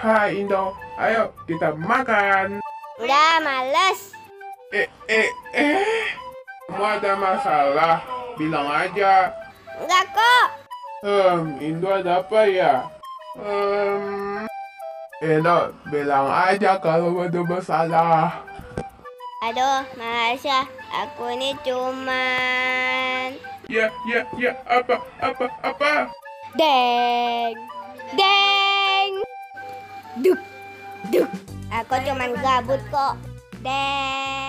Hai Indo, ayo kita makan. Enggak, males. Eh, eh, eh. Kamu ada masalah? Bilang aja. Enggak kok. Hmm, Indo ada apa ya? Hmm, Indo, bilang aja kalau ada masalah. Aduh, males ya. Aku ini cuman... Ya, ya, ya, apa, apa, apa? Deng. Deng. Duk. Duk. Aku cuman gabut kok. Deng.